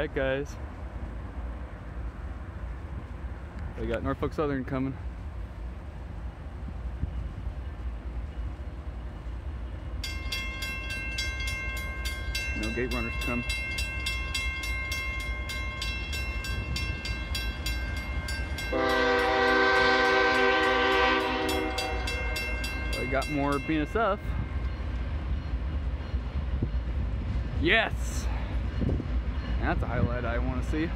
Alright guys. We got Norfolk Southern coming. No gate runners come. We got more BNSF. Yes! That's a highlight I want to see.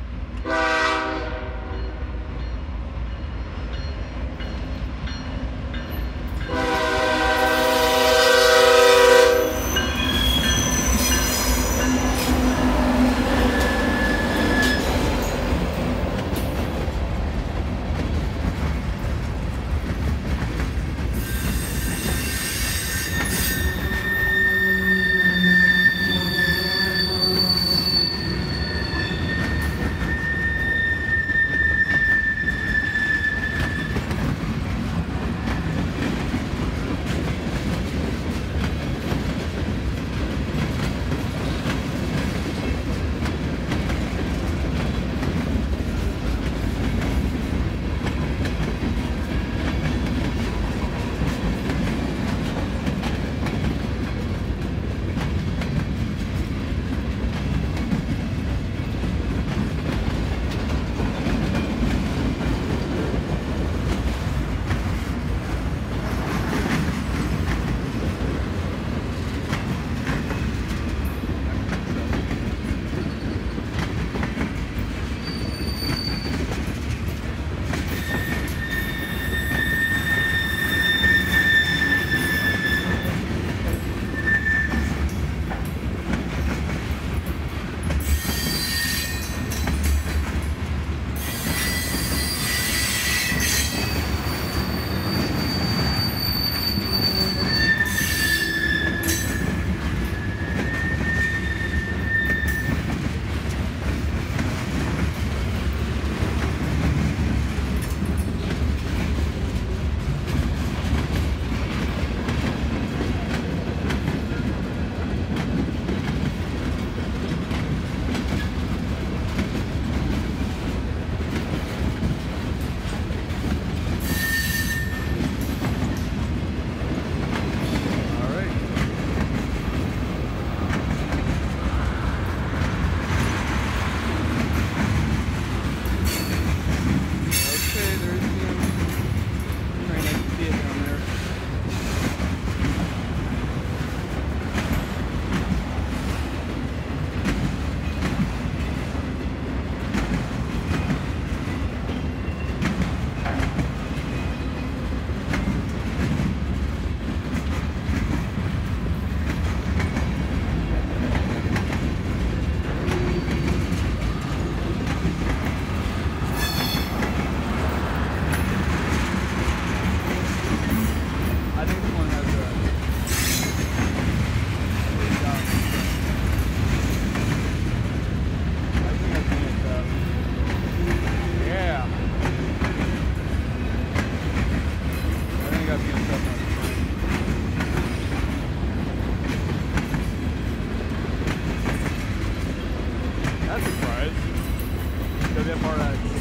FRX.